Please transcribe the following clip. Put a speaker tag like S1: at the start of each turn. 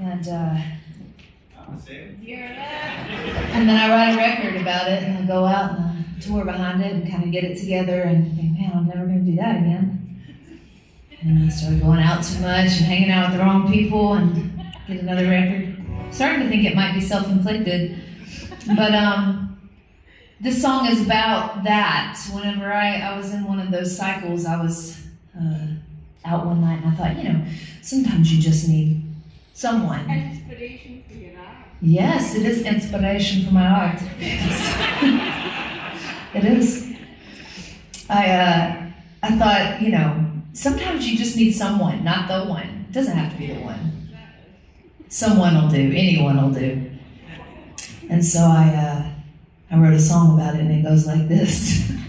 S1: And uh,
S2: I'm a sale.
S1: and then I write a record about it, and I go out and I tour behind it, and kind of get it together, and think, man, I'm never going to do that again. And I started going out too much and hanging out with the wrong people, and get another record. Starting to think it might be self-inflicted, but um, this song is about that. Whenever I, I was in one of those cycles, I was uh, out one night, and I thought, you know, sometimes you just need someone.
S3: Inspiration for your art.
S1: Yes, it is inspiration for my art. it is. I uh, I thought, you know, sometimes you just need someone, not the one. It doesn't have to be the one. Someone will do. Anyone will do. And so I uh, I wrote a song about it, and it goes like this.